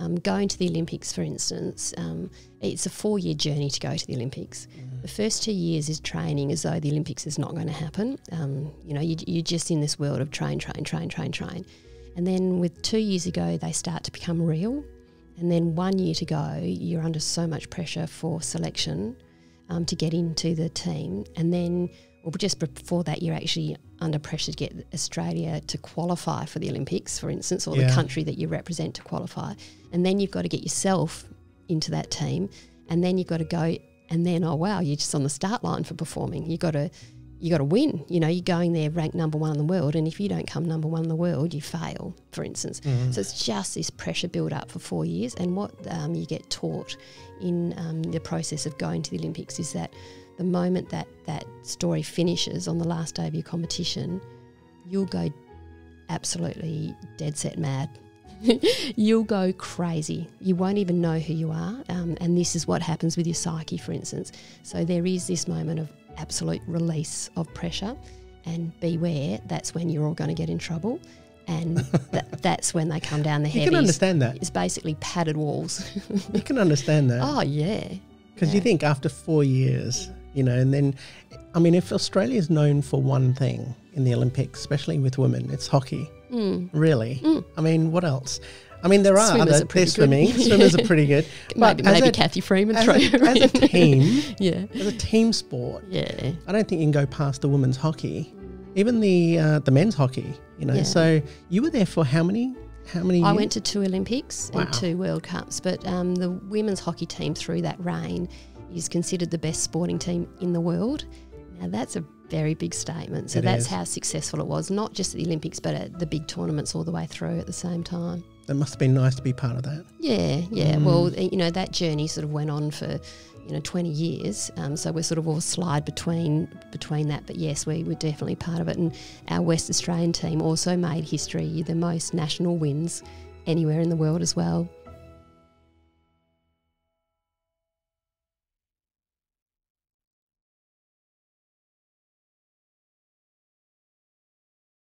Um, going to the Olympics, for instance, um, it's a four year journey to go to the Olympics. The first two years is training as though the Olympics is not going to happen. Um, you know, you, you're just in this world of train, train, train, train, train. And then with two years ago, they start to become real. And then one year to go, you're under so much pressure for selection um, to get into the team. And then, well, just before that, you're actually under pressure to get Australia to qualify for the Olympics, for instance, or Yeah. the country that you represent to qualify. And then you've got to get yourself into that team. And then you've got to go, and then, oh, wow, you're just on the start line for performing. You've got to. You got to win. You know, you're going there ranked number one in the world, and if you don't come number one in the world, you fail. For instance, Mm-hmm. so it's just this pressure build up for four years. And what um, you get taught in um, the process of going to the Olympics is that the moment that that story finishes on the last day of your competition, you'll go absolutely dead set mad. you'll go crazy. You won't even know who you are. Um, and this is what happens with your psyche, for instance. So there is this moment of absolute release of pressure. And beware, that's when you're all going to get in trouble. And that, that's when they come down the You heavies. can understand that. It's basically padded walls. You can understand that. oh, yeah. Because you think after four years, you know, and then, I mean, if Australia is known for one thing in the Olympics, especially with women, it's hockey. Mm. Really? I mean, what else? I mean, there are Swimmers other are swimming. good. Swimmers are pretty good. Maybe, as maybe a- Cathy Freeman As throw a, as a team, yeah. as a team sport, Yeah. I don't think you can go past the women's hockey, even the uh, the men's hockey. You know, Yeah. so you were there for how many? How many? I years? went to two Olympics Wow. and two World Cups, but um, the women's hockey team through that reign is considered the best sporting team in the world. Now that's a very big statement. So It that's is. how successful it was, not just at the Olympics, but at the big tournaments all the way through at the same time. It must have been nice to be part of that. Yeah, yeah. Mm. Well, you know that journey sort of went on for you know 20 years. Um, so we're sort of all slide between between that. But yes, we were definitely part of it. And our West Australian team also made history, the most national wins anywhere in the world as well.